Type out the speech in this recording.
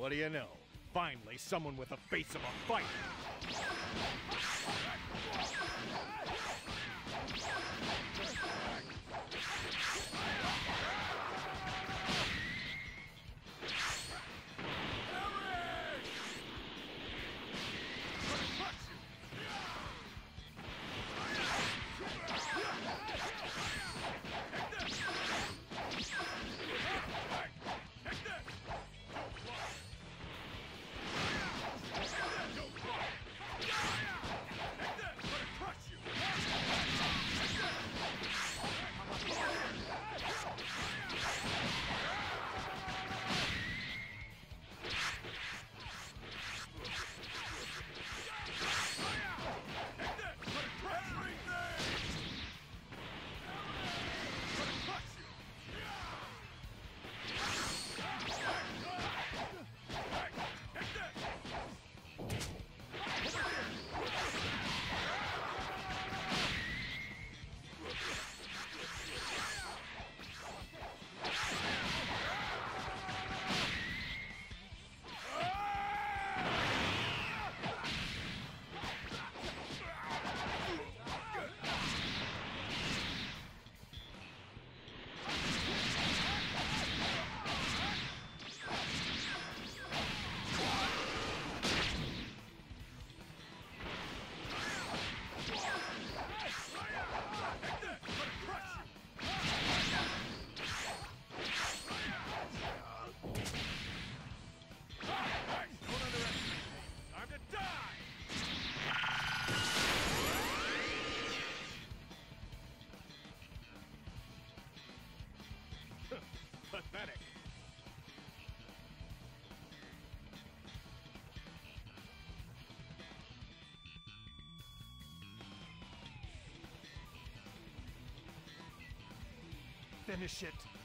What do you know? Finally, someone with a face of a fight. Finish it.